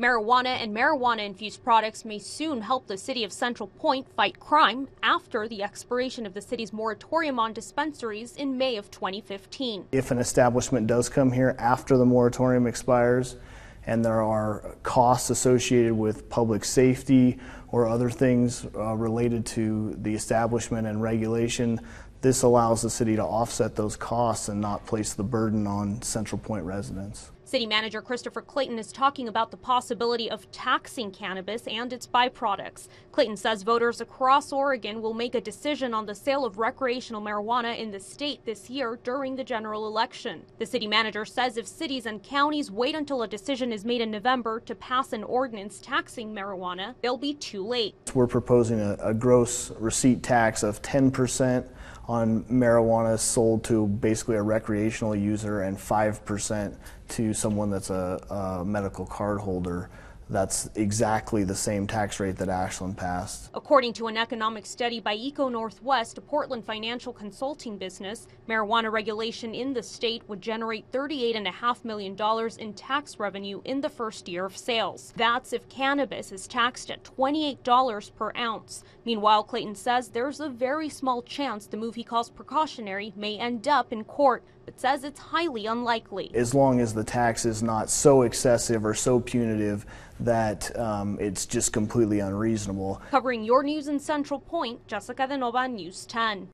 Marijuana and marijuana infused products may soon help the city of Central Point fight crime after the expiration of the city's moratorium on dispensaries in May of 2015. If an establishment does come here after the moratorium expires and there are costs associated with public safety or other things uh, related to the establishment and regulation, this allows the city to offset those costs and not place the burden on Central Point residents. City Manager Christopher Clayton is talking about the possibility of taxing cannabis and its byproducts. Clayton says voters across Oregon will make a decision on the sale of recreational marijuana in the state this year during the general election. The city manager says if cities and counties wait until a decision is made in November to pass an ordinance taxing marijuana, they'll be too late. We're proposing a, a gross receipt tax of 10 percent on marijuana sold to basically a recreational user and 5% to someone that's a, a, medical card holder. That's exactly the same tax rate that Ashland passed. According to an economic study by ECONorthwest, a Portland financial consulting business, marijuana regulation in the state would generate $38.5 million in tax revenue in the first year of sales. That's if cannabis is taxed at $28 per ounce. Meanwhile, Clayton says there's a very small chance the move he calls precautionary may end up in court, but says it's highly unlikely. As long as the tax is not so excessive or so punitive that um, it's just completely unreasonable. Covering your news in Central Point, Jessica De Nova, News 10.